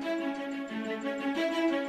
なに?